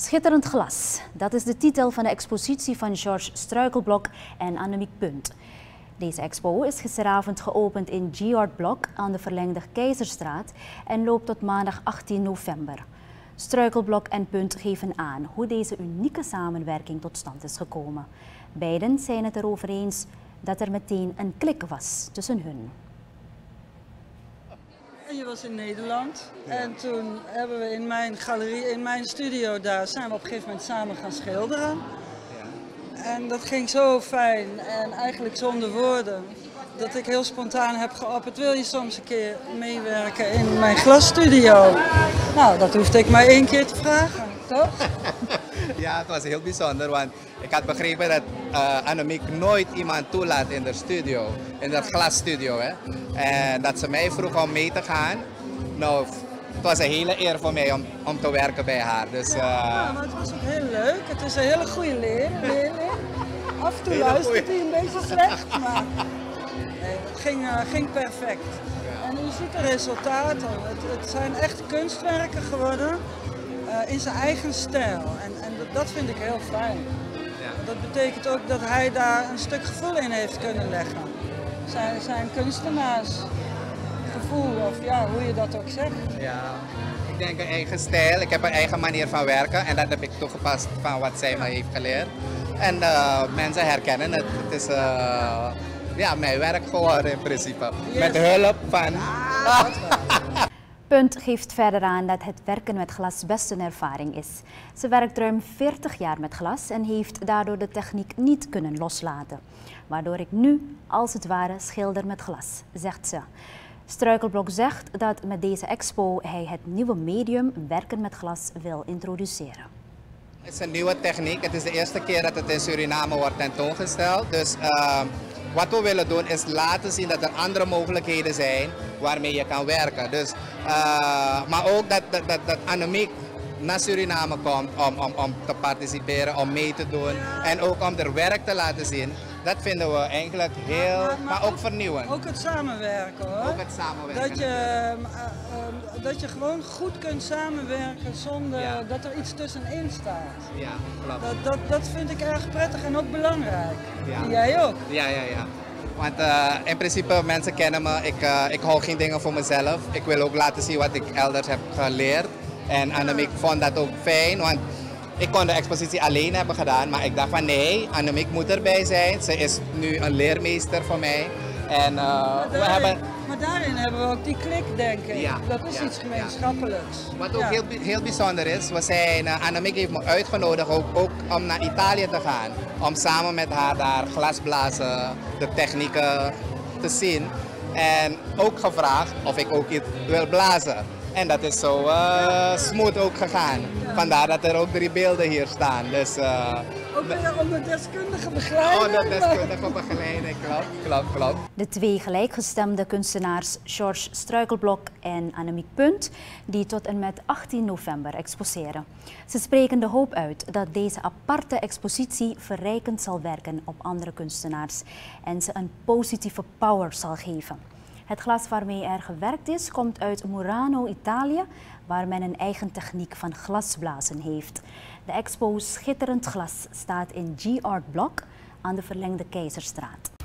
Schitterend glas, dat is de titel van de expositie van George Struikelblok en Annemiek Punt. Deze expo is gisteravond geopend in Georg Blok aan de verlengde Keizerstraat en loopt tot maandag 18 november. Struikelblok en Punt geven aan hoe deze unieke samenwerking tot stand is gekomen. Beiden zijn het erover eens dat er meteen een klik was tussen hun. Was in Nederland en toen hebben we in mijn galerie, in mijn studio daar, zijn we op een gegeven moment samen gaan schilderen. En dat ging zo fijn en eigenlijk zonder woorden. Dat ik heel spontaan heb geopperd, wil je soms een keer meewerken in mijn glasstudio? Nou, dat hoefde ik maar één keer te vragen, toch? Ja, het was heel bijzonder, want ik had begrepen dat uh, Annemiek nooit iemand toelaat in de studio, in dat glasstudio. Hè? En dat ze mij vroeg om mee te gaan. Nou, het was een hele eer voor mij om, om te werken bij haar. Dus, uh... ja, maar het was ook heel leuk. Het is een hele goede leerling. Af en toe luistert hij een beetje slecht, maar nee, het ging, uh, ging perfect. En u ziet de resultaten. Het, het zijn echt kunstwerken geworden uh, in zijn eigen stijl. En, en dat vind ik heel fijn. Ja. Dat betekent ook dat hij daar een stuk gevoel in heeft kunnen leggen. Zijn, zijn kunstenaars gevoel, of ja, hoe je dat ook zegt. Ja, ik denk een eigen stijl. Ik heb een eigen manier van werken en dat heb ik toegepast van wat zij me heeft geleerd. En uh, mensen herkennen het. Het is uh, ja, mijn werk geworden in principe. Yes. Met hulp van... Ah, Punt geeft verder aan dat het werken met glas best een ervaring is. Ze werkt ruim 40 jaar met glas en heeft daardoor de techniek niet kunnen loslaten. Waardoor ik nu, als het ware, schilder met glas, zegt ze. Struikelblok zegt dat met deze expo hij het nieuwe medium werken met glas wil introduceren. Het is een nieuwe techniek. Het is de eerste keer dat het in Suriname wordt tentoongesteld. Dus uh, wat we willen doen is laten zien dat er andere mogelijkheden zijn waarmee je kan werken. Dus, uh, maar ook dat, dat, dat, dat Annemiek naar Suriname komt om, om, om te participeren, om mee te doen en ook om er werk te laten zien. Dat vinden we eigenlijk heel, maar, maar, ook vernieuwend. Ook het samenwerken hoor. Ook het samenwerken. Dat je, uh, dat je gewoon goed kunt samenwerken zonder ja. dat er iets tussenin staat. Ja, klopt. Dat, dat, dat vind ik erg prettig en ook belangrijk. Ja. Jij ook? Ja, ja, ja. Want uh, in principe, mensen kennen me, ik, uh, ik hou geen dingen voor mezelf. Ik wil ook laten zien wat ik elders heb geleerd. En Annemiek vond dat ook fijn, want ik kon de expositie alleen hebben gedaan, maar ik dacht van nee, Annemiek moet erbij zijn. Ze is nu een leermeester voor mij. En, uh, maar, daarin, we hebben... maar daarin hebben we ook die klik, denk ik. Ja, dat is ja, iets gemeenschappelijks. Ja. Wat ook heel, heel bijzonder is, we zijn, uh, Annemiek heeft me uitgenodigd ook, ook om naar Italië te gaan. Om samen met haar daar glasblazen, de technieken te zien. En ook gevraagd of ik ook iets wil blazen. En dat is zo uh, smooth ook gegaan. Vandaar dat er ook drie beelden hier staan. Dus, uh, ook weer onder deskundige begeleiding. Onder deskundige begeleiding, klopt, klopt, klopt. De twee gelijkgestemde kunstenaars George Struikelblok en Annemiek Punt, die tot en met 18 november exposeren. Ze spreken de hoop uit dat deze aparte expositie verrijkend zal werken op andere kunstenaars en ze een positieve power zal geven. Het glas waarmee er gewerkt is komt uit Murano, Italië, waar men een eigen techniek van glasblazen heeft. De expo Schitterend Glas staat in G-Art Blok aan de verlengde Keizerstraat.